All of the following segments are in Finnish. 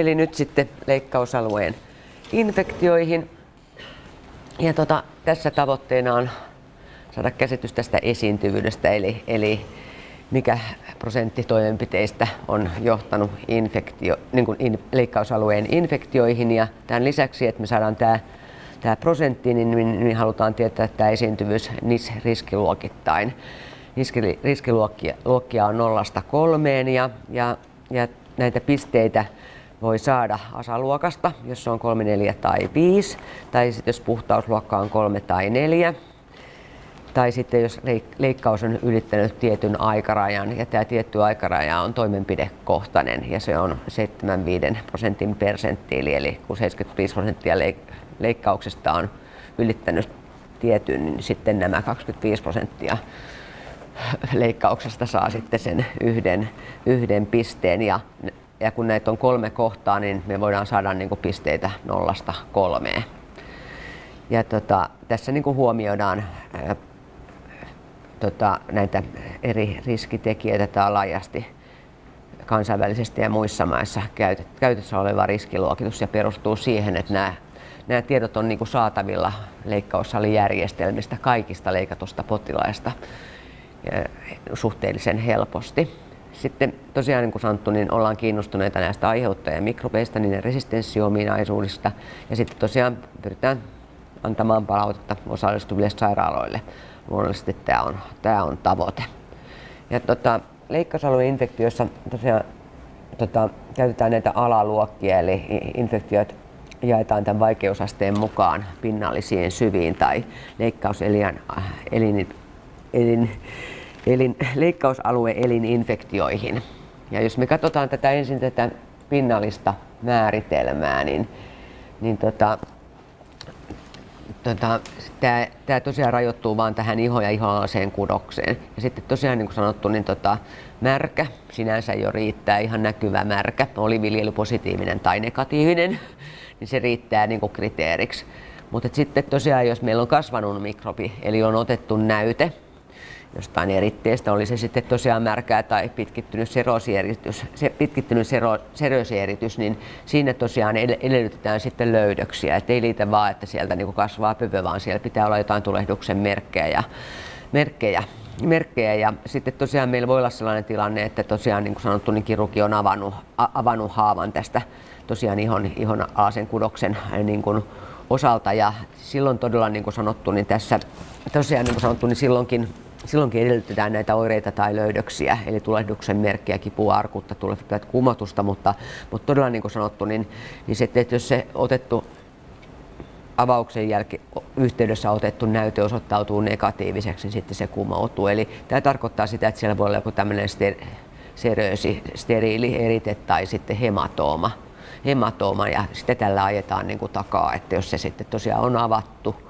eli nyt sitten leikkausalueen infektioihin. Ja tota, tässä tavoitteena on saada käsitys tästä esiintyvyydestä, eli, eli mikä prosentti toimenpiteistä on johtanut infektio, niin kuin in, leikkausalueen infektioihin. Ja tämän lisäksi, että me saadaan tämä, tämä prosentti, niin, niin, niin halutaan tietää että tämä esiintyvyys NIS-riskiluokittain. Riskiluokkia on nollasta kolmeen ja, ja, ja näitä pisteitä voi saada asaluokasta, jos se on 3, 4 tai 5, tai sitten jos puhtausluokka on 3 tai 4, tai sitten jos leikkaus on ylittänyt tietyn aikarajan, ja tämä tietty aikaraja on toimenpidekohtainen, ja se on 75 prosentin persenttiili, eli kun 75 prosenttia leikkauksesta on ylittänyt tietyn, niin sitten nämä 25 prosenttia leikkauksesta saa sitten sen yhden, yhden pisteen. Ja, ja kun näitä on kolme kohtaa, niin me voidaan saada niin kuin pisteitä nollasta kolmeen. Ja tota, tässä niin kuin huomioidaan ää, tota, näitä eri riskitekijöitä tai laajasti kansainvälisesti ja muissa maissa käytössä oleva riskiluokitus ja perustuu siihen, että nämä, nämä tiedot on niin kuin saatavilla leikkaussalijärjestelmistä kaikista leikatusta potilaista suhteellisen helposti. Sitten tosiaan niin kuin sanottu, niin ollaan kiinnostuneita näistä aiheuttajien mikrobeista, niiden resistenssiominaisuudista ja sitten tosiaan pyritään antamaan palautetta osallistuville sairaaloille. Luonnollisesti tämä on, tämä on tavoite. Ja tota, leikkausalueen infektioissa tosiaan tota, käytetään näitä alaluokkia, eli infektiot jaetaan tämän vaikeusasteen mukaan pinnallisiin, syviin tai leikkauselin elin, elin, elin, leikkausalue elininfektioihin. Ja jos me katsotaan tätä ensin tätä pinnallista määritelmää, niin, niin tota, tota, tämä tosiaan rajoittuu vaan tähän iho- ja ihoalaseen kudokseen. Ja sitten tosiaan niin kuin sanottu, niin tota, märkä sinänsä jo riittää, ihan näkyvä märkä, oli viljelypositiivinen tai negatiivinen, niin se riittää niin kuin kriteeriksi. Mutta sitten tosiaan, jos meillä on kasvanut mikrobi, eli on otettu näyte, jostain eritteestä, oli se sitten tosiaan märkää tai pitkittynyt serosieritys, se pitkittynyt sero, niin siinä tosiaan edellytetään sitten löydöksiä. Et ei liitä vaan, että sieltä niin kasvaa pöpö, vaan siellä pitää olla jotain tulehduksen merkkejä. Ja, merkkejä merkkejä ja sitten tosiaan meillä voi olla sellainen tilanne, että tosiaan niin kuin sanottu, niin kirurgi on avannut, avannut haavan tästä tosiaan ihon, ihon alasen kudoksen niin kuin osalta ja silloin todella niin kuin sanottu, niin tässä tosiaan niin kuin sanottu, niin silloinkin silloinkin edellytetään näitä oireita tai löydöksiä, eli tulehduksen merkkiä, kipua, arkuutta, tulehdukset, kumotusta, mutta, mutta todella niin kuin sanottu, niin, niin se, että jos se otettu avauksen jälkeen yhteydessä otettu näyte osoittautuu negatiiviseksi, niin sitten se kumoutuu. Eli tämä tarkoittaa sitä, että siellä voi olla joku tämmöinen ster- seröösi, steriili erite tai sitten hematooma. hematooma ja sitten tällä ajetaan niin kuin takaa, että jos se sitten tosiaan on avattu,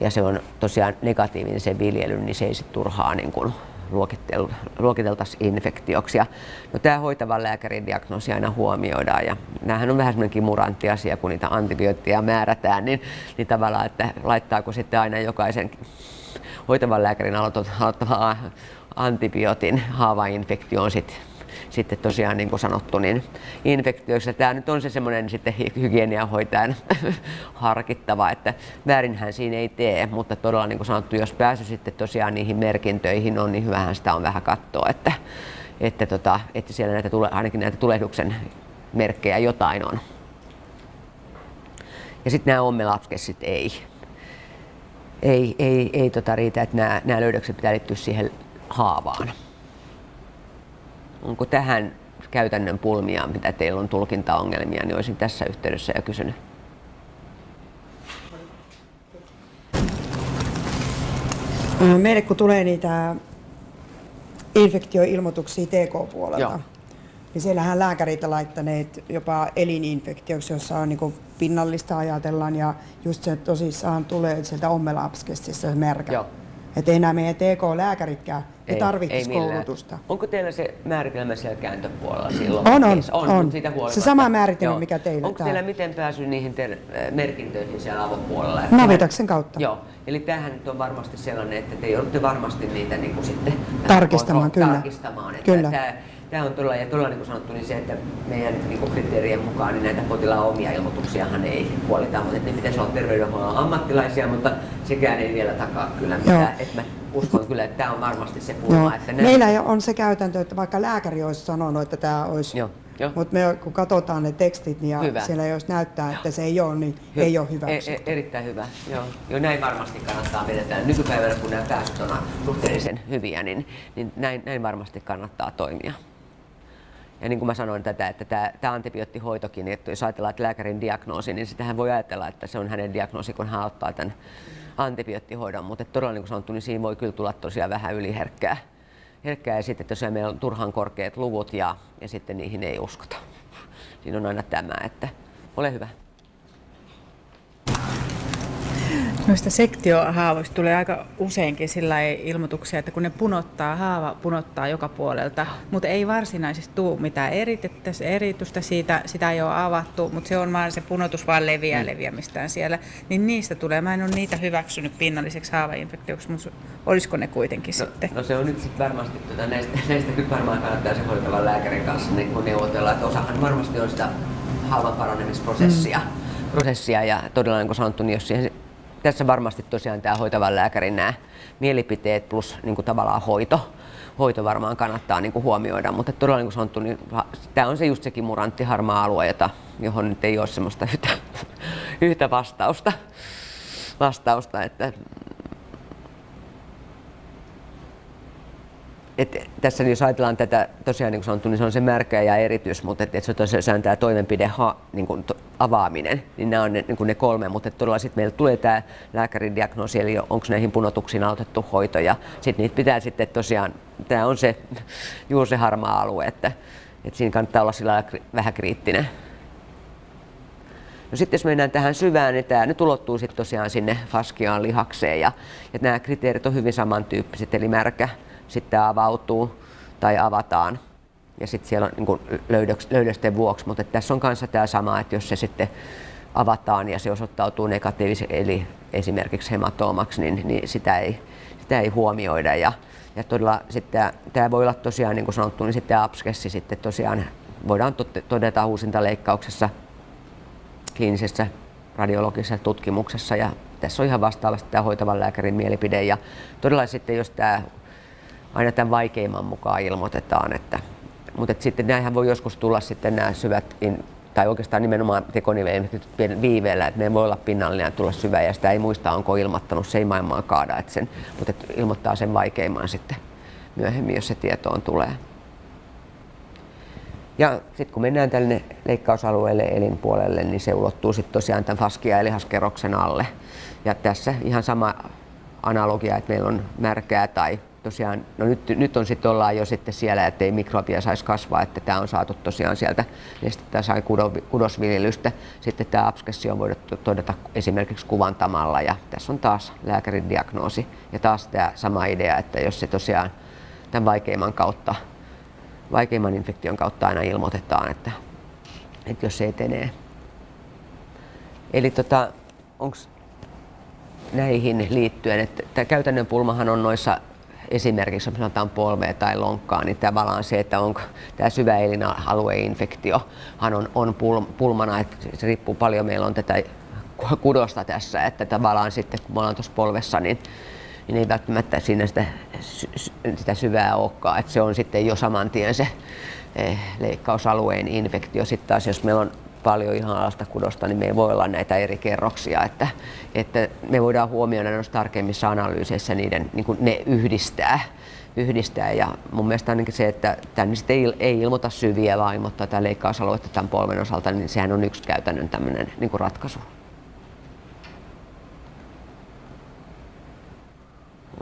ja se on tosiaan negatiivinen se viljely, niin se ei sitten turhaa niin kuin luokitel, luokiteltaisiin infektioksi. Ja, no, tämä hoitavan lääkärin diagnoosi aina huomioidaan ja näähän on vähän semmoinen kimurantti asia, kun niitä antibiootteja määrätään, niin, niin tavallaan, että laittaako sitten aina jokaisen hoitavan lääkärin aloittava antibiootin haavainfektioon sitten sitten tosiaan niin kuin sanottu, niin infektioissa tämä nyt on se semmoinen sitten hygieniahoitajan harkittava, että väärinhän siinä ei tee, mutta todella niin kuin sanottu, jos pääsy sitten tosiaan niihin merkintöihin on, niin hyvähän sitä on vähän katsoa, että, että, tota, että siellä näitä tule, ainakin näitä tulehduksen merkkejä jotain on. Ja sitten nämä ommelapskessit ei. Ei, ei, ei tota riitä, että nämä, nämä löydökset pitää liittyä siihen haavaan. Onko tähän käytännön pulmia, mitä teillä on tulkintaongelmia, niin olisin tässä yhteydessä jo kysynyt. Meille kun tulee niitä infektioilmoituksia TK-puolelta, Joo. niin siellähän lääkärit laittaneet jopa elininfektioksi, jossa on niin pinnallista ajatellaan ja just se tosissaan tulee sieltä ommelapskestissa se merkä. Että ei enää meidän TK-lääkäritkään ei, tarvitsisi ei koulutusta. Onko teillä se määritelmä siellä kääntöpuolella silloin? On, on. on, on. Siitä se sama määritelmä, Joo. mikä teillä. Onko teillä miten pääsy niihin ter- merkintöihin siellä avopuolella? Navitaksen kautta. Joo. Eli tämähän nyt on varmasti sellainen, että te joudutte varmasti niitä niin kuin sitten tarkistamaan, kyllä. tarkistamaan. Että kyllä. Tämä, Tämä on todella, ja todella niin kuin sanottu, niin se, että meidän niin kuin kriteerien mukaan niin näitä potilaan omia ilmoituksiahan ei huolita, mutta ne pitäisi olla terveydenhuollon ammattilaisia, mutta sekään ei vielä takaa kyllä mitään. Että uskon kyllä, että tämä on varmasti se pulma. Että näin... Meillä on se käytäntö, että vaikka lääkäri olisi sanonut, että tämä olisi Joo. Mutta me kun katsotaan ne tekstit niin ja hyvä. siellä jos näyttää, että se ei ole, niin Hy- ei ole hyvä. E- e- erittäin hyvä. Joo. Joo, näin varmasti kannattaa vedetään. Nykypäivänä kun nämä päästöt on suhteellisen hyviä, niin, niin näin, näin varmasti kannattaa toimia. Ja niin kuin mä sanoin tätä, että tämä, tämä antibioottihoitokin, että jos ajatellaan että lääkärin diagnoosi, niin sitähän voi ajatella, että se on hänen diagnoosi, kun hän ottaa tämän antibioottihoidon. Mutta todella niin kuin sanottu, niin siinä voi kyllä tulla tosiaan vähän yliherkkää. Herkkää ja sitten tosiaan meillä on turhan korkeat luvut ja, ja sitten niihin ei uskota. Siinä on aina tämä, että ole hyvä. Noista sektiohaavoista tulee aika useinkin sillä ilmoituksia, että kun ne punottaa, haava punottaa joka puolelta, mutta ei varsinaisesti tule mitään eritystä siitä, sitä ei ole avattu, mutta se on vaan se punotus vaan leviää mm. leviämistään siellä, niin niistä tulee, mä en ole niitä hyväksynyt pinnalliseksi haavainfektioksi, mutta olisiko ne kuitenkin no, sitten? No se on nyt sitten varmasti, tuota, näistä, näistä nyt varmaan kannattaa se hoitavan lääkärin kanssa niin kun neuvotella, että osahan varmasti on sitä haavan paranemisprosessia. Mm. Prosessia, ja todella niin kuin sanottu, niin jos siihen tässä varmasti tosiaan tämä hoitavan lääkärin nämä mielipiteet plus niin kuin tavallaan hoito, hoito varmaan kannattaa niin kuin huomioida, mutta todella niin kuin sanottu, niin tämä on se just se kimurantti harmaa alue, jota, johon nyt ei ole semmoista yhtä, yhtä vastausta, vastausta että et tässä jos ajatellaan tätä, tosiaan niin kuin sanottu, niin se on se märkä ja eritys, mutta et, et se tosiaan tämä toimenpide ha, niin kuin to, avaaminen, niin nämä on ne, niin kuin ne kolme, mutta todella sitten meillä tulee tämä lääkärin diagnoosi, eli onko näihin punotuksiin autettu hoito, ja sitten niitä pitää sitten tosiaan, tämä on se juuri se harmaa alue, että, että siinä kannattaa olla sillä vähän kriittinen. No sitten jos mennään tähän syvään, niin tämä nyt ulottuu sitten tosiaan sinne faskiaan lihakseen, ja, ja nämä kriteerit on hyvin samantyyppiset, eli märkä, sitten avautuu tai avataan. Ja sitten siellä on niin löydöks, löydösten vuoksi, mutta tässä on kanssa tämä sama, että jos se sitten avataan ja se osoittautuu negatiivisesti, eli esimerkiksi hematoomaksi, niin, niin sitä, ei, sitä ei huomioida. Ja, ja todella sitten tämä voi olla tosiaan, niin kuin sanottu, niin sitten abskessi sitten tosiaan voidaan todeta uusintaleikkauksessa, kliinisessä radiologisessa tutkimuksessa ja tässä on ihan vastaavasti tämä hoitavan lääkärin mielipide ja todella sitten jos tämä aina tämän vaikeimman mukaan ilmoitetaan. Että, mutta että sitten näinhän voi joskus tulla sitten nämä syvät, tai oikeastaan nimenomaan tekoniveen viiveellä, että ne voi olla pinnallinen ja tulla syvä ja sitä ei muista, onko ilmoittanut, se ei maailmaa kaada, että sen, mutta että ilmoittaa sen vaikeimman sitten myöhemmin, jos se tietoon tulee. Ja sitten kun mennään tälle leikkausalueelle elinpuolelle, niin se ulottuu sitten tosiaan tämän faskia ja lihaskerroksen alle. Ja tässä ihan sama analogia, että meillä on märkää tai tosiaan, no nyt, nyt on sitten ollaan jo sitten siellä, että ei mikrobia saisi kasvaa, että tämä on saatu tosiaan sieltä nestettä sai kudosviljelystä. Sitten tämä abskessi on voitu todeta esimerkiksi kuvantamalla ja tässä on taas lääkärin diagnoosi ja taas tämä sama idea, että jos se tosiaan tämän vaikeimman kautta, vaikeimman infektion kautta aina ilmoitetaan, että, että jos se etenee. Eli tota, onko näihin liittyen, että käytännön pulmahan on noissa esimerkiksi jos sanotaan polvea tai lonkkaa, niin tavallaan se, että onko tämä syvä elinalueinfektiohan on, on pulmana, että se riippuu paljon, meillä on tätä kudosta tässä, että tavallaan sitten kun me ollaan tuossa polvessa, niin, niin ei välttämättä siinä sitä, sitä syvää olekaan, että se on sitten jo saman tien se eh, leikkausalueen infektio. Sitten taas jos meillä on paljon ihan alasta kudosta, niin me ei voi olla näitä eri kerroksia, että, että me voidaan huomioida noissa tarkemmissa analyyseissä niiden, niin kuin ne yhdistää, yhdistää. Ja mun mielestä ainakin se, että tänne ei, ei ilmoita syviä, vaan ilmoittaa tämä leikkausaluetta tämän polven osalta, niin sehän on yksi käytännön tämmöinen niin kuin ratkaisu.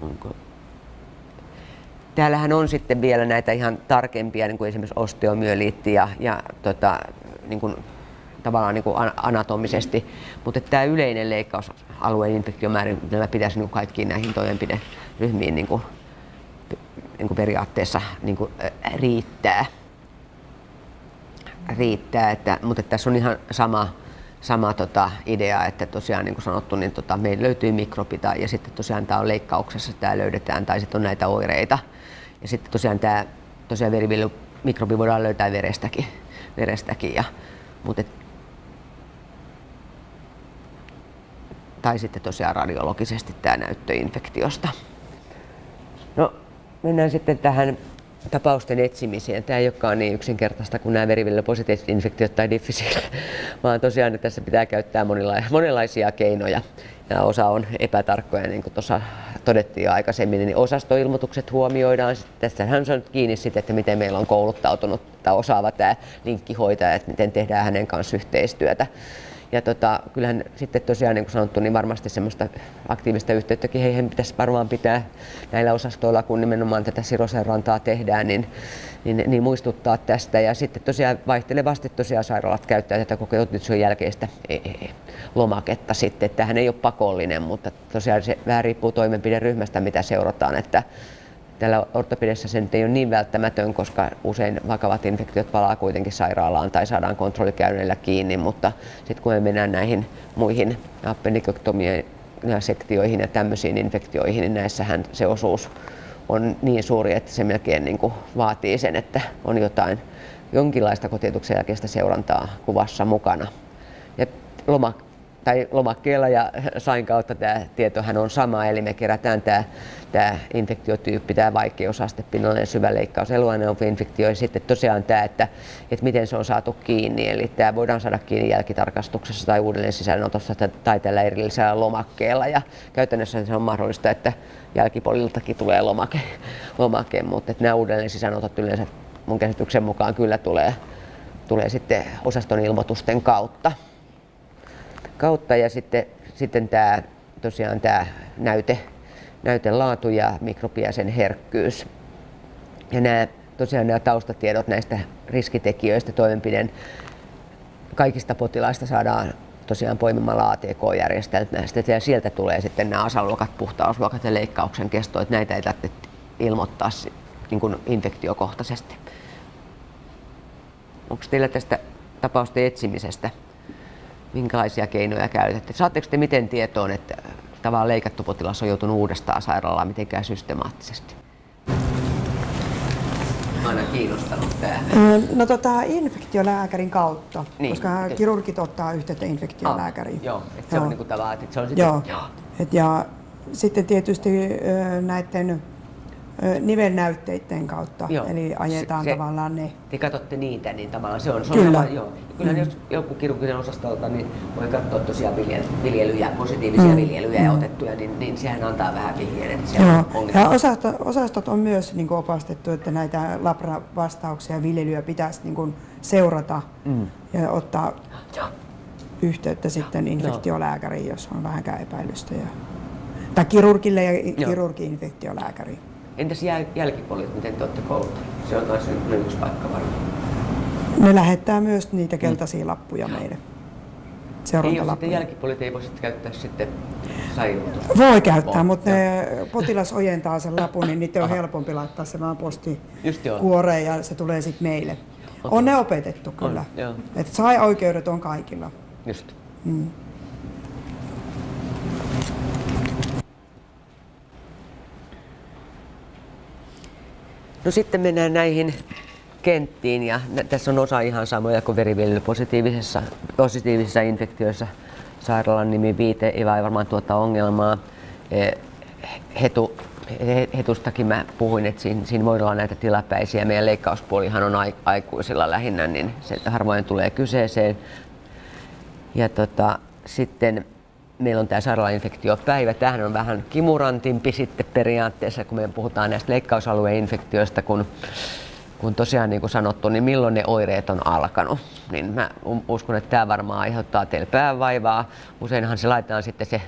Onko? Täällähän on sitten vielä näitä ihan tarkempia, niin kuin esimerkiksi osteomyeliitti ja, ja tota, niin kuin tavallaan niin kuin anatomisesti, mutta tämä yleinen leikkausalueen infektiomääritelmä pitäisi niin kaikkiin näihin toimenpideryhmiin niin kuin, niin kuin periaatteessa niin kuin, riittää. riittää että, mutta että tässä on ihan sama, sama tota, idea, että tosiaan niin kuin sanottu, niin tota, meillä löytyy mikrobi tai, ja sitten tosiaan tämä on leikkauksessa, tämä löydetään tai sitten on näitä oireita. Ja sitten tosiaan tämä tosiaan mikrobi voidaan löytää verestäkin. verestäkin ja, mutta tai sitten tosiaan radiologisesti tämä näyttö infektiosta. No, mennään sitten tähän tapausten etsimiseen. Tämä ei olekaan niin yksinkertaista kuin nämä veriville positiiviset infektiot tai diffisiilit, vaan tosiaan että tässä pitää käyttää monenlaisia keinoja. Ja osa on epätarkkoja, niin kuin tuossa todettiin jo aikaisemmin, niin osastoilmoitukset huomioidaan. Tässähän on kiinni sitten, että miten meillä on kouluttautunut tai osaava tämä linkkihoitaja, että miten tehdään hänen kanssa yhteistyötä. Ja tota, kyllähän sitten tosiaan niin kuin sanottu, niin varmasti semmoista aktiivista yhteyttäkin heihin pitäisi varmaan pitää näillä osastoilla, kun nimenomaan tätä siroseurantaa tehdään, niin, niin, niin, muistuttaa tästä. Ja sitten tosiaan vaihtelevasti tosiaan sairaalat käyttää tätä kokeutuksen jälkeistä e, e, e, lomaketta sitten. Tähän ei ole pakollinen, mutta tosiaan se vähän riippuu toimenpideryhmästä, mitä seurataan. Että Tällä ortopedissa se nyt ei ole niin välttämätön, koska usein vakavat infektiot palaa kuitenkin sairaalaan tai saadaan kontrollikäynneillä kiinni, mutta sitten kun me mennään näihin muihin appendikektomien ja sektioihin ja tämmöisiin infektioihin, niin näissähän se osuus on niin suuri, että se melkein niin kuin vaatii sen, että on jotain jonkinlaista kotietuksen jälkeistä seurantaa kuvassa mukana. Ja loma, tai lomakkeella ja sain kautta tämä tietohan on sama, eli me kerätään tämä, tämä infektiotyyppi, tämä vaikeusaste, pinnallinen syväleikkaus, eluaineuvinfektio ja sitten tosiaan tämä, että, että miten se on saatu kiinni. Eli tämä voidaan saada kiinni jälkitarkastuksessa tai uudelleen sisäänotossa tai tällä erillisellä lomakkeella. Ja käytännössä se on mahdollista, että jälkipoliltakin tulee lomake, lomake mutta että nämä uudelleen sisäänotot yleensä mun käsityksen mukaan kyllä tulee, tulee sitten osaston ilmoitusten kautta kautta ja sitten, sitten tämä, tosiaan tämä näyte, näytelaatu ja mikrobia sen herkkyys. Ja nämä, tosiaan nämä taustatiedot näistä riskitekijöistä toimenpideen kaikista potilaista saadaan tosiaan poimimalla ATK-järjestelmästä ja sieltä tulee sitten nämä asaluokat, puhtausluokat ja leikkauksen kesto, että näitä ei tarvitse ilmoittaa niin kuin infektiokohtaisesti. Onko teillä tästä tapausten etsimisestä minkälaisia keinoja käytätte? Saatteko te miten tietoon, että tavallaan leikattu potilas on joutunut uudestaan sairaalaan mitenkään systemaattisesti? aina kiinnostanut tämä? No tota, infektiolääkärin kautta, niin, koska et... kirurgit ottaa yhteyttä infektiolääkäriin. Ah, joo, että se joo. on niinku tavallaan, että se on sitten... Joo. joo. Et ja sitten tietysti näiden nivelnäytteiden kautta, joo. eli ajetaan se, tavallaan ne. Te katsotte niitä, niin tavallaan se on, se on Kyllä. Sama, joo. Kyllä mm. jos joku kirurginen osastolta, niin voi katsoa tosiaan viljelyjä, positiivisia mm. viljelyjä ja mm. otettuja, niin, niin sehän antaa vähän vihjeen, että siellä joo. on Ja osastot, osastot on myös niin kuin opastettu, että näitä labra-vastauksia ja viljelyä pitäisi niin kuin seurata mm. ja ottaa joo. yhteyttä sitten infektiolääkäriin, jos on vähänkään epäilystä. Ja, tai kirurgille ja kirurgi-infektiolääkäriin. Entäs jäl- jälkipolit, miten te olette kouluttaneet? Se on taas yksi paikka varmaan. Ne lähettää myös niitä keltaisia mm. lappuja meille. Ei ole sitten jälkipolit, ei voi sitten käyttää sitten saivutusta. Voi käyttää, mutta ne potilas ojentaa sen lapun, niin niitä on helpompi laittaa se vaan postikuoreen ja se tulee sitten meille. Okay. On ne opetettu kyllä. On, Et sai oikeudet on kaikilla. Just. Mm. No sitten mennään näihin kenttiin ja tässä on osa ihan samoja kuin veriviljely positiivisissa, positiivisissa infektioissa. Sairaalan nimi viite ei varmaan tuota ongelmaa. E, hetu, hetustakin mä puhuin, että siinä, siinä voi olla näitä tilapäisiä. Meidän leikkauspuolihan on aikuisilla lähinnä, niin se harvoin tulee kyseeseen. Ja tota, sitten meillä on tämä sairaalainfektiopäivä. Tämähän on vähän kimurantimpi sitten periaatteessa, kun me puhutaan näistä leikkausalueen infektioista, kun, kun tosiaan niin kuin sanottu, niin milloin ne oireet on alkanut. Niin mä uskon, että tämä varmaan aiheuttaa teille päävaivaa. Useinhan se laitetaan sitten se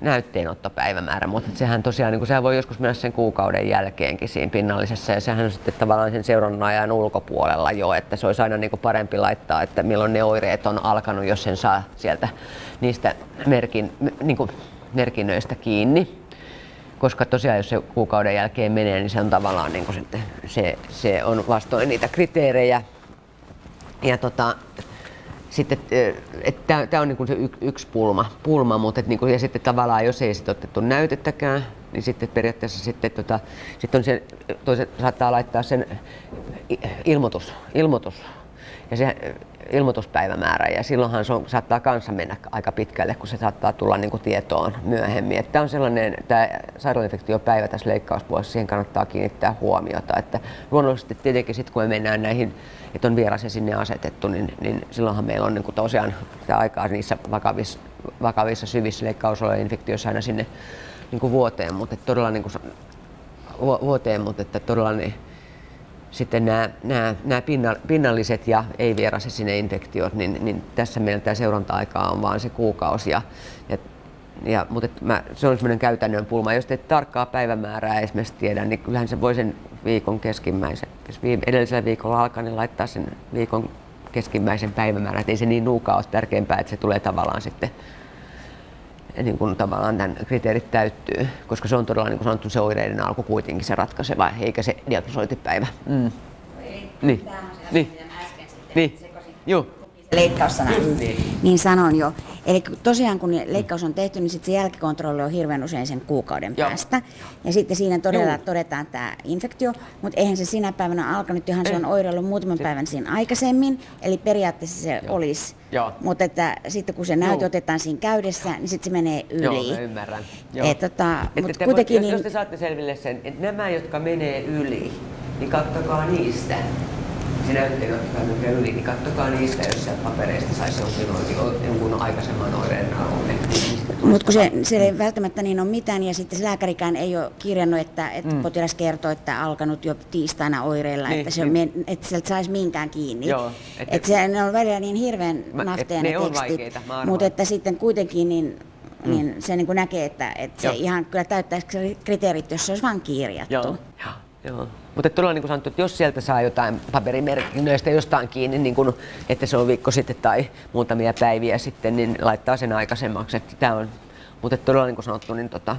näytteenottopäivämäärä, mutta sehän tosiaan, niin kuin sehän voi joskus mennä sen kuukauden jälkeenkin siinä pinnallisessa ja sehän on sitten tavallaan sen seurannan ajan ulkopuolella jo, että se olisi aina niin kuin parempi laittaa, että milloin ne oireet on alkanut, jos sen saa sieltä niistä merkin, niin kuin merkinnöistä kiinni. Koska tosiaan jos se kuukauden jälkeen menee, niin se on tavallaan niin kuin sitten, se, se on vastoin niitä kriteerejä. Ja tota, sitten, tämä on niin se yksi pulma, pulma mutta et niin kuin, ja sitten tavallaan jos ei sitten otettu näytettäkään, niin sitten periaatteessa sitten, tota, sitten on se, toiset saattaa laittaa sen ilmoitus, ilmoitus. Ja se ilmoituspäivämäärä ja silloinhan se on, saattaa kanssa mennä aika pitkälle, kun se saattaa tulla niin kuin tietoon myöhemmin. Tämä on sellainen, tämä sairaalainfektiopäivä tässä leikkausvuosi, siihen kannattaa kiinnittää huomiota. Että luonnollisesti tietenkin sitten kun me mennään näihin, että on vieras sinne asetettu, niin, niin silloinhan meillä on niin kuin tosiaan sitä aikaa niissä vakavissa, vakavissa syvissä leikkausolojen infektioissa aina sinne niin kuin vuoteen, mutta todella niin kuin, vuoteen, mutta että todella niin, sitten nämä, nämä, nämä pinnalliset ja ei-vierasesine infektiot, niin, niin tässä meillä tämä seuranta-aika on vain se kuukausi. Ja, ja, ja, mutta mä, se on semmoinen käytännön pulma. Jos et tarkkaa päivämäärää esimerkiksi tiedä, niin kyllähän se voi sen viikon keskimmäisen, jos edellisellä viikolla alkaa, niin laittaa sen viikon keskimmäisen päivämäärän. Et ei se niin nuukaa ole tärkeämpää, että se tulee tavallaan sitten niin kuin tavallaan tämän kriteerit täyttyy, koska se on todella niin kuin sanottu se oireiden alku kuitenkin se ratkaiseva, eikä se diagnosointipäivä. Mm. Niin. Niin. Niin. Joo leikkaussana, niin. niin sanon jo. Eli tosiaan kun leikkaus on tehty, niin sitten se jälkikontrolli on hirveän usein sen kuukauden Joo. päästä. Ja sitten siinä todella Joo. todetaan tämä infektio, mutta eihän se sinä päivänä alkanut, johon se on oireillut muutaman päivän siinä aikaisemmin. Eli periaatteessa se Joo. olisi. Mutta että sitten kun se näytö Joo. otetaan siinä käydessä, niin sitten se menee yli. Joo, mä ymmärrän. Joo. Et, tota, että mut te kuitenkin, voit, niin... Jos te saatte selville sen, että nämä, jotka menee yli, niin katsokaa niistä se näyttely ottaa yli, niin kattokaa niistä, jos sieltä papereista saisi jonkin, jonkun aikaisemman oireen alun. Mutta kun se, se ei välttämättä niin ole mitään, ja sitten se lääkärikään ei ole kirjannut, että, että mm. potilas kertoo, että alkanut jo tiistaina oireilla, niin, että, se niin. on, että sieltä saisi minkään kiinni. Joo, että, että se, ne on välillä niin hirveän nafteja ne, ne tekstit, mutta että sitten kuitenkin niin mm. niin se niin kuin näkee, että, että se ihan kyllä täyttäisi kriteerit, jos se olisi vain kirjattu. Joo. Joo. Mutta todella niin kuin sanottu, että jos sieltä saa jotain paperimerkinnöistä jostain kiinni, niin kuin, että se on viikko sitten tai muutamia päiviä sitten, niin laittaa sen aikaisemmaksi. Että tämä on, mutta todella niin kuin sanottu, niin tota,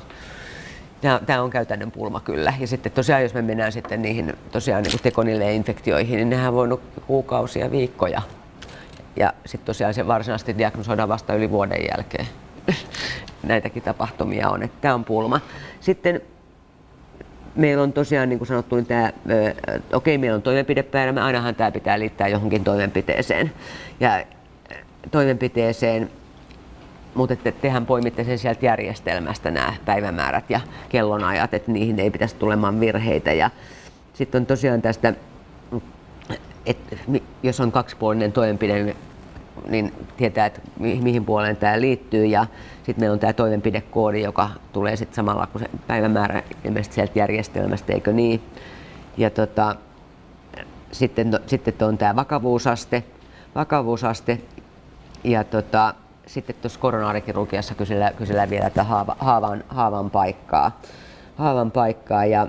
Tämä on käytännön pulma kyllä. Ja sitten tosiaan, jos me mennään sitten niihin tosiaan niin tekonille infektioihin, niin nehän voi kuukausia, viikkoja. Ja sitten tosiaan se varsinaisesti diagnosoidaan vasta yli vuoden jälkeen. Näitäkin tapahtumia on, että tämä on pulma. Sitten meillä on tosiaan niin kuin sanottu, niin tämä, okei, meillä on toimenpidepäivä, ainahan tämä pitää liittää johonkin toimenpiteeseen. Ja toimenpiteeseen, mutta että tehän poimitte sen sieltä järjestelmästä nämä päivämäärät ja kellonajat, että niihin ei pitäisi tulemaan virheitä. Ja sitten on tosiaan tästä, että jos on kaksipuolinen toimenpide, niin tietää, että mihin puoleen tämä liittyy. Ja sitten meillä on tämä toimenpidekoodi, joka tulee sitten samalla kuin se päivämäärä ilmeisesti sieltä järjestelmästä, eikö niin? Ja tota, sitten, sitten on tämä vakavuusaste, vakavuusaste ja tota, sitten tuossa koronaarikirurgiassa kysellään, kysellään vielä tätä haava, haavan, haavan paikkaa. Haavan paikkaa ja,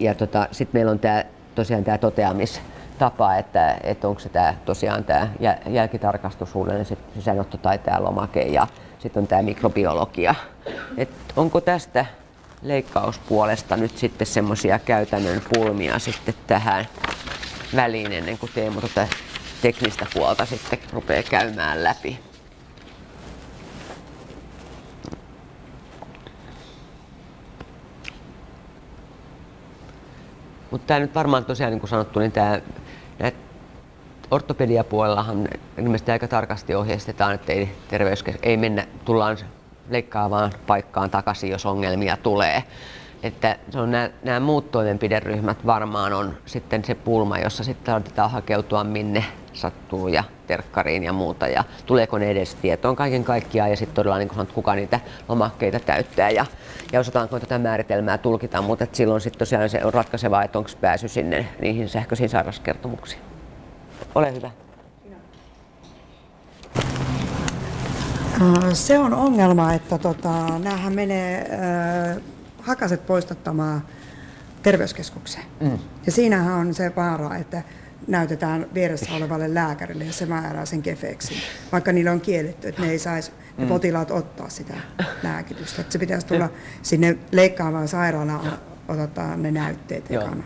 ja tota, sitten meillä on tämä, tosiaan tämä toteamis, tapa, että, että onko se tämä, tosiaan tämä jälkitarkastus, uudelleen sisäänotto tai tämä lomake ja sitten on tämä mikrobiologia. Et onko tästä leikkauspuolesta nyt sitten semmoisia käytännön pulmia sitten tähän väliin ennen kuin Teemu tuota teknistä puolta sitten rupeaa käymään läpi? Mutta tämä nyt varmaan tosiaan niin kuin sanottu, niin tämä ortopediapuolellahan ilmeisesti aika tarkasti ohjeistetaan, että ei, terveyskes- ei mennä, tullaan leikkaavaan paikkaan takaisin, jos ongelmia tulee. Että se on nämä, nämä muut toimenpideryhmät varmaan on sitten se pulma, jossa sitten otetaan hakeutua minne sattuu ja terkkariin ja muuta ja tuleeko ne edes tietoon kaiken kaikkiaan ja sitten todella niin kuin sanot, kuka niitä lomakkeita täyttää ja, ja osataanko tätä määritelmää tulkita, mutta silloin sitten tosiaan se on ratkaisevaa, että onko pääsy sinne niihin sähköisiin sairauskertomuksiin. Ole hyvä. Se on ongelma, että tota, näähän menee äh, hakaset poistattamaan terveyskeskukseen. Mm. Ja siinähän on se vaara, että näytetään vieressä olevalle lääkärille ja se määrää sen kefeksi, vaikka niillä on kielletty, että ne ei saisi ne mm. potilaat ottaa sitä lääkitystä. Että se pitäisi tulla sinne leikkaavaan sairaalaan ottaa ne näytteet ekana.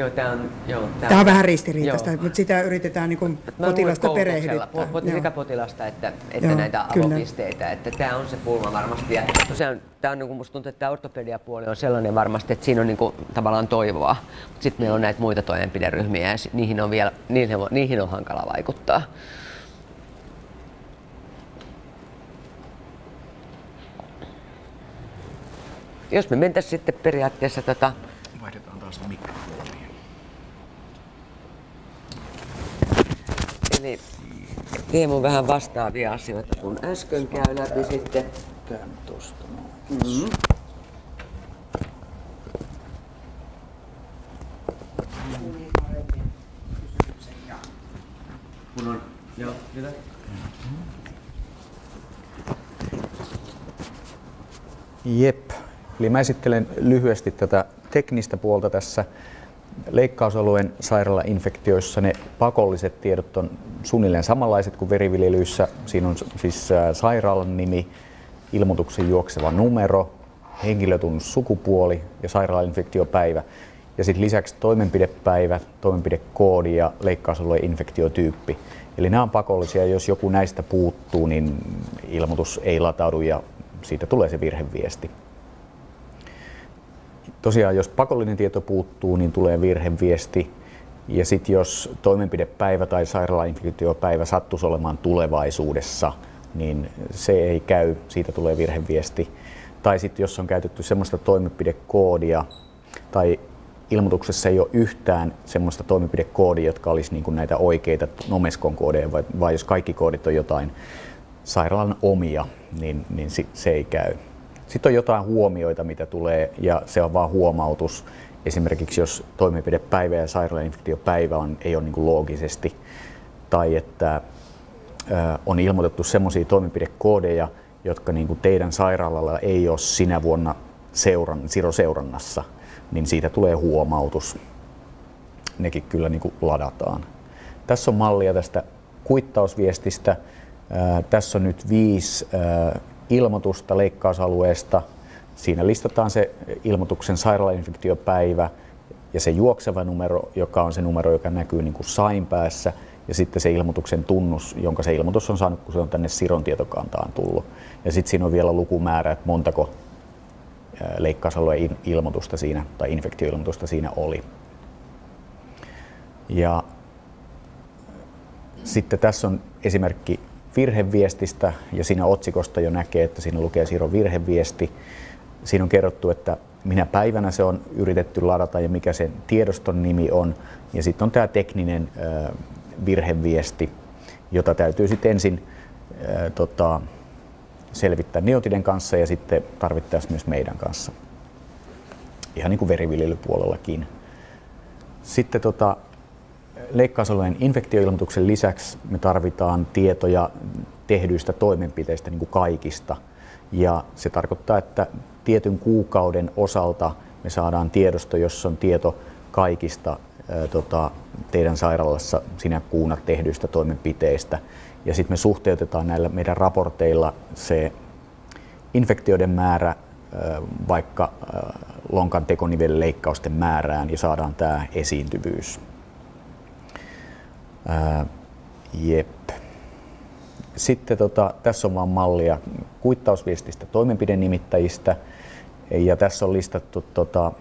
Joo, tämä on, joo, tämä, tämä on vähän ristiriitaista, mutta sitä yritetään niin kuin potilasta perehdyttää. sekä potilasta että, että joo, näitä avopisteitä. Että tämä on se pulma varmasti. Ja tosiaan, tämä on, niin kuin musta tuntuu, että tämä ortopediapuoli on sellainen varmasti, että siinä on niin kuin, tavallaan toivoa. Sitten meillä on näitä muita toimenpideryhmiä ja niihin on, vielä, niihin on, niihin on hankala vaikuttaa. Jos me mentäisiin sitten periaatteessa tota... Vaihdetaan taas mikrofonia. Eli Teemu vähän vastaavia asioita kun äsken käy läpi sitten. Käyn tosta. Mm-hmm. Kun on, joo, hyvä. Jep. Eli mä esittelen lyhyesti tätä teknistä puolta tässä. Leikkausalueen sairaalainfektioissa ne pakolliset tiedot on suunnilleen samanlaiset kuin veriviljelyissä. Siinä on siis sairaalan nimi, ilmoituksen juokseva numero, henkilötunnus, sukupuoli ja sairaalainfektiopäivä. Ja sitten lisäksi toimenpidepäivä, toimenpidekoodi ja leikkausalueen infektiotyyppi. Eli nämä on pakollisia. Jos joku näistä puuttuu, niin ilmoitus ei lataudu ja siitä tulee se virheviesti tosiaan jos pakollinen tieto puuttuu, niin tulee virheviesti. Ja sitten jos toimenpidepäivä tai sairaalainfektiopäivä sattuisi olemaan tulevaisuudessa, niin se ei käy, siitä tulee virheviesti. Tai sitten jos on käytetty semmoista toimenpidekoodia tai ilmoituksessa ei ole yhtään semmoista toimenpidekoodia, jotka olisi niin näitä oikeita Nomeskon koodeja, vai, vai jos kaikki koodit on jotain sairaalan omia, niin, niin se ei käy. Sitten on jotain huomioita, mitä tulee, ja se on vain huomautus. Esimerkiksi jos toimenpidepäivä ja sairaalainfektiopäivä on, ei ole niin kuin loogisesti, tai että on ilmoitettu sellaisia toimenpidekoodeja, jotka niin kuin teidän sairaalalla ei ole sinä vuonna seuran, siroseurannassa, niin siitä tulee huomautus. Nekin kyllä niin kuin ladataan. Tässä on mallia tästä kuittausviestistä. Tässä on nyt viisi ilmoitusta leikkausalueesta. Siinä listataan se ilmoituksen sairaalainfektiopäivä ja se juokseva numero, joka on se numero, joka näkyy niin kuin sain päässä, ja sitten se ilmoituksen tunnus, jonka se ilmoitus on saanut, kun se on tänne Siron tietokantaan tullut. Ja sitten siinä on vielä lukumäärä, että montako leikkausalueen ilmoitusta siinä tai infektioilmoitusta siinä oli. Ja sitten tässä on esimerkki virheviestistä ja siinä otsikosta jo näkee, että siinä lukee Siron virheviesti. Siinä on kerrottu, että minä päivänä se on yritetty ladata ja mikä sen tiedoston nimi on. Ja sitten on tämä tekninen virheviesti, jota täytyy sitten ensin tota, selvittää Neotiden kanssa ja sitten tarvittaisiin myös meidän kanssa. Ihan niin kuin veriviljelypuolellakin. Sitten tota, leikkausalueen infektioilmoituksen lisäksi me tarvitaan tietoja tehdyistä toimenpiteistä niin kuin kaikista. Ja se tarkoittaa, että tietyn kuukauden osalta me saadaan tiedosto, jossa on tieto kaikista tota, teidän sairaalassa sinä kuuna tehdyistä toimenpiteistä. Ja sitten me suhteutetaan näillä meidän raporteilla se infektioiden määrä ää, vaikka lonkan tekonivelleikkausten määrään ja saadaan tämä esiintyvyys. Ää, jep. Sitten tota, tässä on vaan mallia kuittausviestistä toimenpidenimittäjistä ja tässä on listattu tota,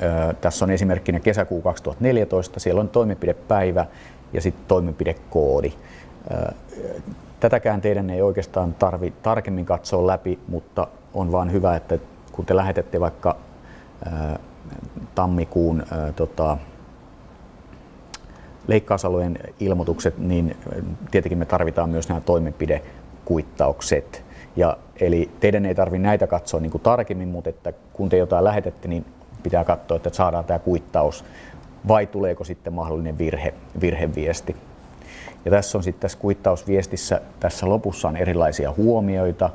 ää, tässä on esimerkkinä kesäkuu 2014, siellä on toimenpidepäivä ja sitten toimenpidekoodi. Ää, tätäkään teidän ei oikeastaan tarvi tarkemmin katsoa läpi, mutta on vaan hyvä, että kun te lähetätte vaikka ää, tammikuun ää, tota, leikkausalueen ilmoitukset, niin tietenkin me tarvitaan myös nämä toimenpidekuittaukset. Ja, eli teidän ei tarvitse näitä katsoa niin kuin tarkemmin, mutta että kun te jotain lähetätte, niin pitää katsoa, että saadaan tämä kuittaus vai tuleeko sitten mahdollinen virhe, virheviesti. Ja tässä on sitten tässä kuittausviestissä, tässä lopussa on erilaisia huomioita,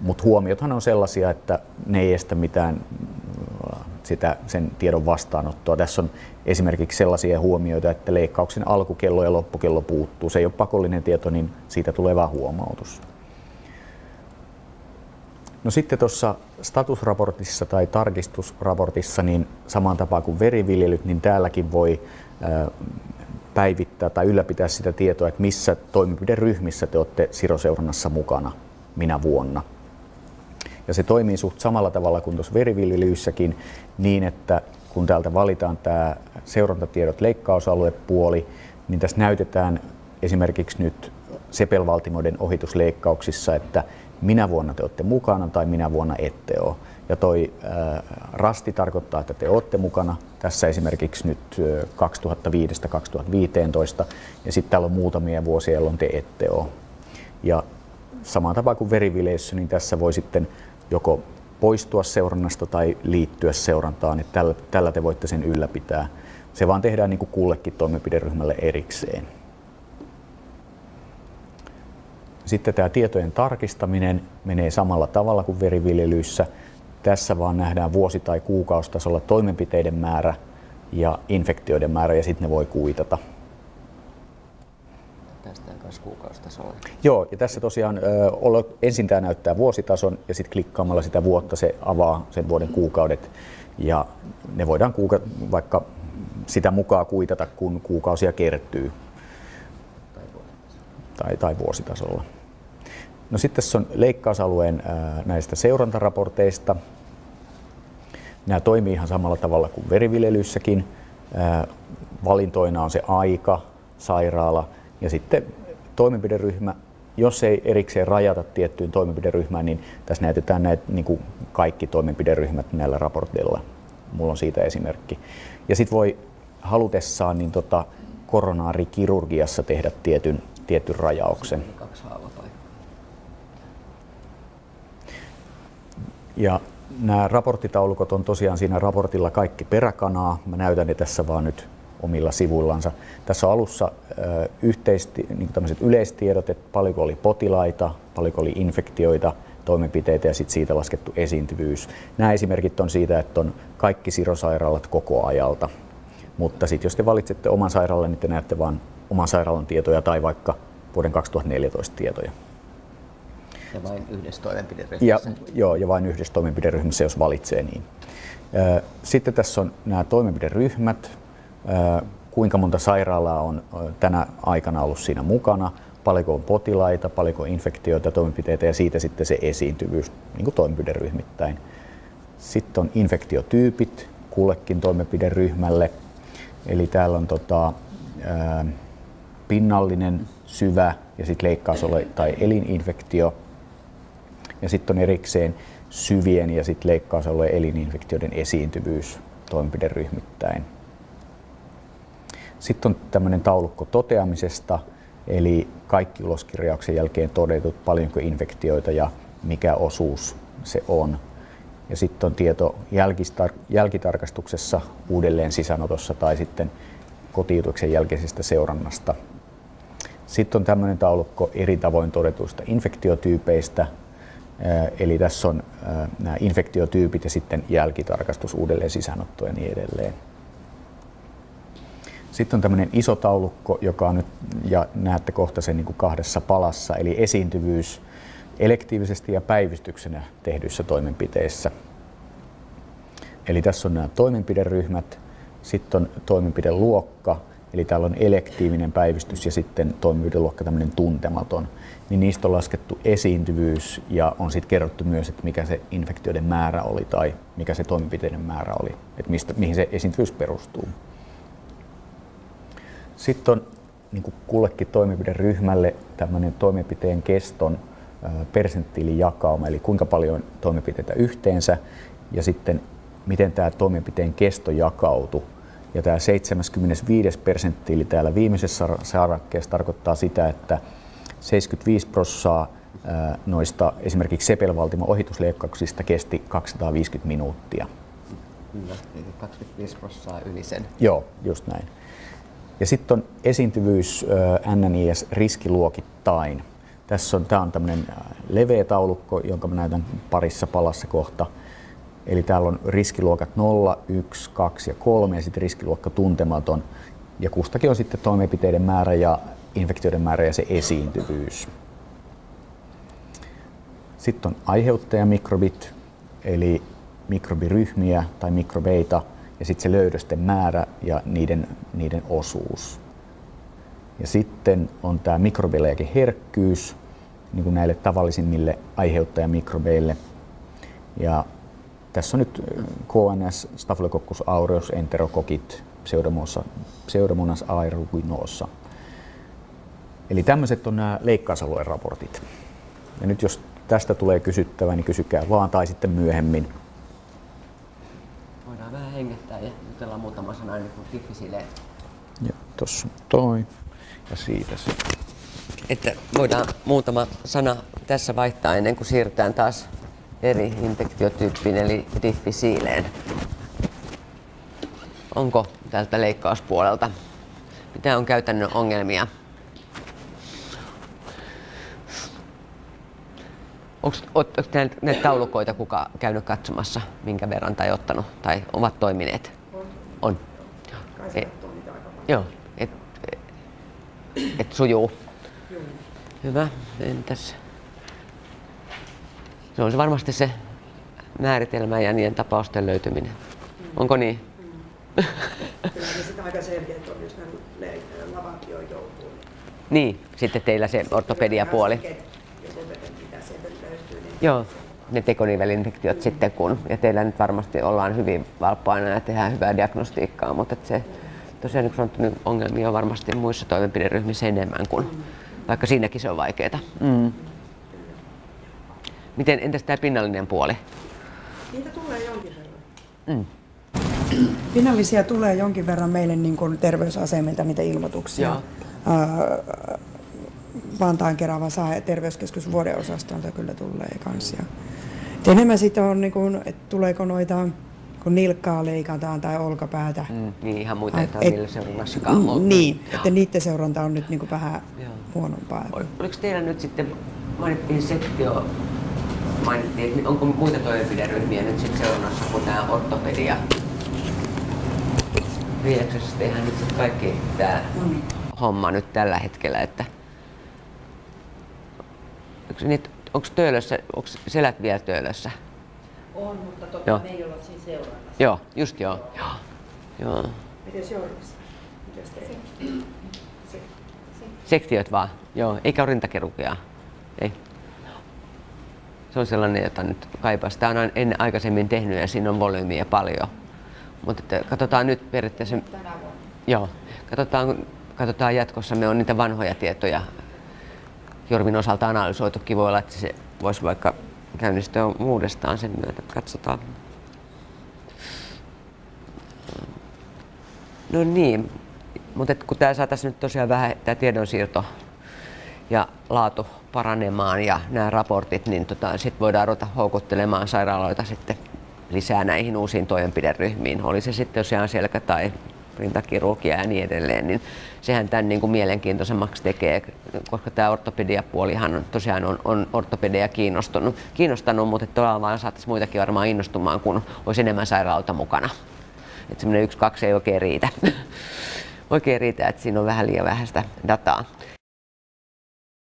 mutta huomiothan on sellaisia, että ne ei estä mitään sitä, sen tiedon vastaanottoa. Tässä on esimerkiksi sellaisia huomioita, että leikkauksen alkukello ja loppukello puuttuu. Se ei ole pakollinen tieto, niin siitä tulee vain huomautus. No sitten tuossa statusraportissa tai tarkistusraportissa, niin samaan tapaan kuin veriviljelyt, niin täälläkin voi päivittää tai ylläpitää sitä tietoa, että missä toimenpideryhmissä te olette siroseurannassa mukana minä vuonna. Ja se toimii suht samalla tavalla kuin tuossa veriviljelyyssäkin niin, että kun täältä valitaan tämä seurantatiedot leikkausaluepuoli, niin tässä näytetään esimerkiksi nyt sepelvaltimoiden ohitusleikkauksissa, että minä vuonna te olette mukana tai minä vuonna ette ole. Ja toi ää, rasti tarkoittaa, että te olette mukana tässä esimerkiksi nyt 2005-2015 ja sitten täällä on muutamia vuosia, jolloin te ette ole. Ja samaan tapaan kuin verivileissä, niin tässä voi sitten joko poistua seurannasta tai liittyä seurantaan, että tällä, tällä te voitte sen ylläpitää. Se vaan tehdään niin kuin kullekin toimenpideryhmälle erikseen. Sitten tämä tietojen tarkistaminen menee samalla tavalla kuin veriviljelyissä. Tässä vaan nähdään vuosi- tai kuukaustasolla toimenpiteiden määrä ja infektioiden määrä ja sitten ne voi kuitata. Tästä myös kuukaustasolla. Joo, ja tässä tosiaan ö, ensin tämä näyttää vuositason ja sitten klikkaamalla sitä vuotta se avaa sen vuoden kuukaudet ja ne voidaan kuuka, vaikka sitä mukaan kuitata, kun kuukausia kertyy tai, tai vuositasolla. No sitten tässä on leikkausalueen näistä seurantaraporteista. Nämä toimii ihan samalla tavalla kuin veriviljelyssäkin. Valintoina on se aika, sairaala ja sitten toimenpideryhmä. Jos ei erikseen rajata tiettyyn toimenpideryhmään, niin tässä näytetään näitä niin kuin kaikki toimenpideryhmät näillä raporteilla. Mulla on siitä esimerkki. Ja sitten voi halutessaan niin tota, koronaarikirurgiassa tehdä tietyn, tietyn rajauksen. Kaksi Ja nämä raporttitaulukot on tosiaan siinä raportilla kaikki peräkanaa. Mä näytän ne tässä vaan nyt omilla sivuillansa. Tässä alussa ö, yhteisti, niin yleistiedot, että paljonko oli potilaita, paljonko oli infektioita, toimenpiteitä ja sitten siitä laskettu esiintyvyys. Nämä esimerkit on siitä, että on kaikki sirosairaalat koko ajalta. Mutta sitten jos te valitsette oman sairaalan, niin te näette vain oman sairaalan tietoja tai vaikka vuoden 2014 tietoja. Ja vain yhdessä toimenpideryhmässä? Ja, joo, ja vain yhdessä toimenpideryhmässä, jos valitsee niin. Sitten tässä on nämä toimenpideryhmät, kuinka monta sairaalaa on tänä aikana ollut siinä mukana, paljonko on potilaita, paljonko on infektioita, toimenpiteitä ja siitä sitten se esiintyvyys niin kuin toimenpideryhmittäin. Sitten on infektiotyypit kullekin toimenpideryhmälle. Eli täällä on tota, pinnallinen, syvä ja sitten leikkausole tai elininfektio – ja sitten on erikseen syvien ja sitten leikkausalueen elininfektioiden esiintyvyys toimenpideryhmittäin. Sitten on tämmöinen taulukko toteamisesta, eli kaikki uloskirjauksen jälkeen todetut, paljonko infektioita ja mikä osuus se on. Ja sitten on tieto jälkitarkastuksessa uudelleen sisäänotossa tai sitten kotiutuksen jälkeisestä seurannasta. Sitten on tämmöinen taulukko eri tavoin todetuista infektiotyypeistä, Eli tässä on nämä infektiotyypit ja sitten jälkitarkastus, uudelleen sisäänotto ja niin edelleen. Sitten on tämmöinen iso taulukko, joka on nyt, ja näette kohta sen niin kuin kahdessa palassa, eli esiintyvyys elektiivisesti ja päivystyksenä tehdyissä toimenpiteissä. Eli tässä on nämä toimenpideryhmät, sitten on toimenpideluokka, eli täällä on elektiivinen päivystys ja sitten toimenpideluokka tämmöinen tuntematon niin niistä on laskettu esiintyvyys ja on sitten kerrottu myös, että mikä se infektioiden määrä oli tai mikä se toimenpiteiden määrä oli, että mistä, mihin se esiintyvyys perustuu. Sitten on niin kuin kullekin toimenpideryhmälle tämmöinen toimenpiteen keston persenttiilijakauma, eli kuinka paljon toimenpiteitä yhteensä ja sitten miten tämä toimenpiteen kesto jakautuu. Ja tämä 75 persenttiili täällä viimeisessä saarakkeessa tarkoittaa sitä, että 75 prosenttia noista esimerkiksi sepelvaltimon ohitusleikkauksista kesti 250 minuuttia. Kyllä, eli 25 prosenttia yli sen. Joo, just näin. Ja sitten on esiintyvyys NNIS riskiluokittain. Tässä on, tämä on tämmöinen leveä taulukko, jonka mä näytän parissa palassa kohta. Eli täällä on riskiluokat 0, 1, 2 ja 3 ja sitten riskiluokka tuntematon. Ja kustakin on sitten toimenpiteiden määrä ja infektioiden määrä ja se esiintyvyys. Sitten on aiheuttajamikrobit, eli mikrobiryhmiä tai mikrobeita, ja sitten se löydösten määrä ja niiden, niiden osuus. Ja sitten on tämä mikrobilääkeherkkyys niin kuin näille tavallisimmille aiheuttajamikrobeille. Ja tässä on nyt KNS, Staphylococcus aureus, enterokokit, Pseudomonas aeruginosa. Eli tämmöiset on nämä leikkausalueen raportit. Ja nyt jos tästä tulee kysyttävä, niin kysykää vaan tai sitten myöhemmin. Hengittää ja jutella muutama sana ennen kuin diffisileen. Joo, tossa toi ja siitä se. Että voidaan muutama sana tässä vaihtaa ennen kuin siirrytään taas eri infektiotyyppiin eli diffisiileen. Onko tältä leikkauspuolelta? Mitä on käytännön ongelmia? Onko näitä taulukoita kuka käynyt katsomassa, minkä verran tai ottanut tai ovat toimineet? On. On. E- joo, et, et sujuu. Joo. Hyvä. Entäs? Se on se varmasti se määritelmä ja niiden tapausten löytyminen. Mm. Onko niin? Mm. Kyllä ne sitten aika selkeät on, jos ne lavantioon joutuu. Niin, sitten teillä se ortopediapuoli. Joo, ne tekonivelinfektiot sitten kun, ja teillä nyt varmasti ollaan hyvin valppaina ja tehdään hyvää diagnostiikkaa, mutta se tosiaan sanottu, niin ongelmia on varmasti muissa toimenpideryhmissä enemmän kuin, vaikka siinäkin se on vaikeaa. Mm. Miten, entäs tämä pinnallinen puoli? Niitä tulee jonkin verran. Mm. Pinnallisia tulee jonkin verran meille niin kuin terveysasemilta niitä ilmoituksia. Joo. Vantaan Kerava saa terveyskeskus vuodeosastolta kyllä tulee kanssa. enemmän sitten on, niin kuin, että tuleeko noita kun nilkkaa leikataan tai olkapäätä. Mm, niin ihan muita ei tarvitse seurannassakaan mm, Niin, Joo. että niiden seuranta on nyt niin kuin vähän Joo. huonompaa. Oliko teillä nyt sitten, mainittiin sektio, mainittiin, että onko muita toimenpideryhmiä nyt sitten seurannassa kuin tämä ortopedia? Viideksessä tehdään nyt sitten kaikki tämä mm. homma nyt tällä hetkellä, että Onko, töölössä, onko selät vielä töölössä? On, mutta toki joo. me ei olla siinä seurannassa. Joo, just joo. joo. joo. Miten seurannassa? Mitäs? Se. Sektiot vaan, joo. Eikä ole rintakerukia. Ei. Se on sellainen, jota nyt kaipaa. Sitä on ennen aikaisemmin tehnyt ja siinä on volyymiä paljon. Mutta katsotaan nyt periaatteessa... Tänä vuonna. Joo. Katsotaan, katsotaan jatkossa. Me on niitä vanhoja tietoja Jorvin osalta analysoitukin. Voi olla, että se voisi vaikka käynnistyä uudestaan sen myötä. Katsotaan. No niin, mutta kun tämä saataisiin nyt tosiaan vähän tämä tiedonsiirto ja laatu paranemaan ja nämä raportit, niin tota, sitten voidaan ruveta houkuttelemaan sairaaloita sitten lisää näihin uusiin toimenpideryhmiin. Oli se sitten tosiaan selkä tai rintakirurgia ja niin edelleen, niin sehän tämän niin kuin mielenkiintoisemmaksi tekee, koska tämä ortopediapuolihan tosiaan on, on ortopedia kiinnostunut, kiinnostanut, mutta tavallaan saattaisi muitakin varmaan innostumaan, kun olisi enemmän sairaalta mukana. Että semmoinen yksi, kaksi ei oikein riitä. oikein riitä, että siinä on vähän liian vähän sitä dataa.